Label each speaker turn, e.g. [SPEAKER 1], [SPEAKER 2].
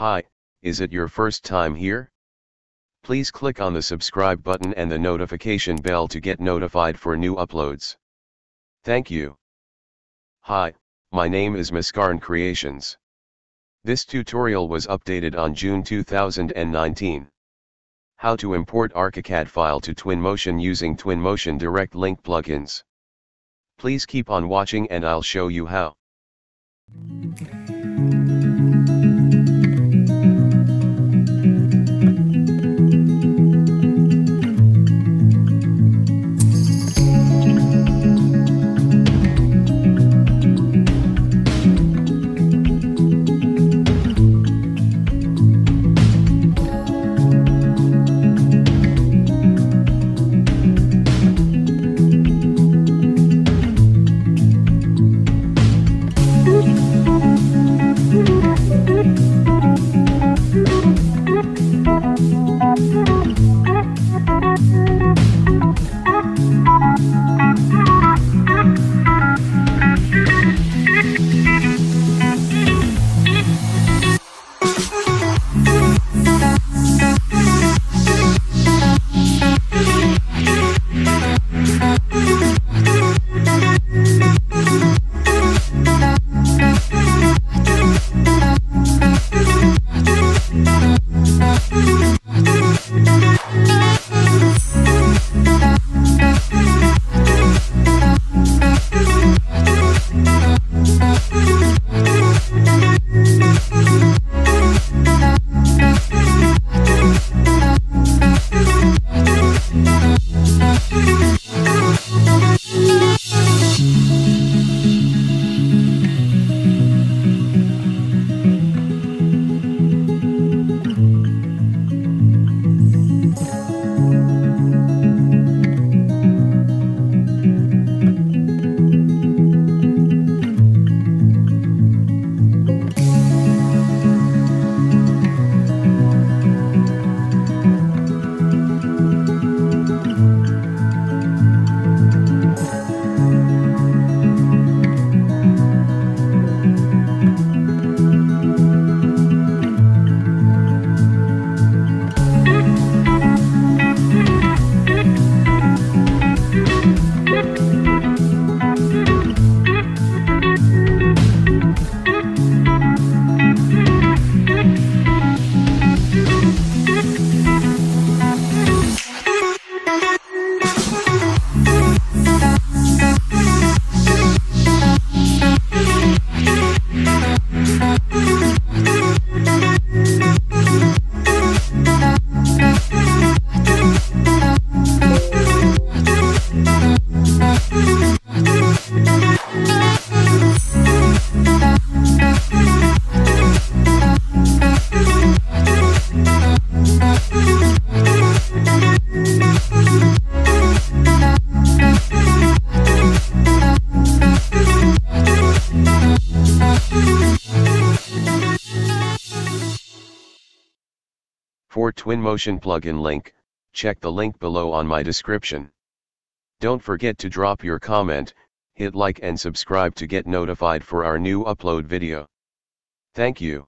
[SPEAKER 1] Hi, is it your first time here? Please click on the subscribe button and the notification bell to get notified for new uploads. Thank you. Hi, my name is Moskarn Creations. This tutorial was updated on June 2019. How to import ArchiCAD file to Twinmotion using Twinmotion Direct Link plugins. Please keep on watching and I'll show you how. For Twinmotion plugin link, check the link below on my description. Don't forget to drop your comment, hit like and subscribe to get notified for our new upload video. Thank you.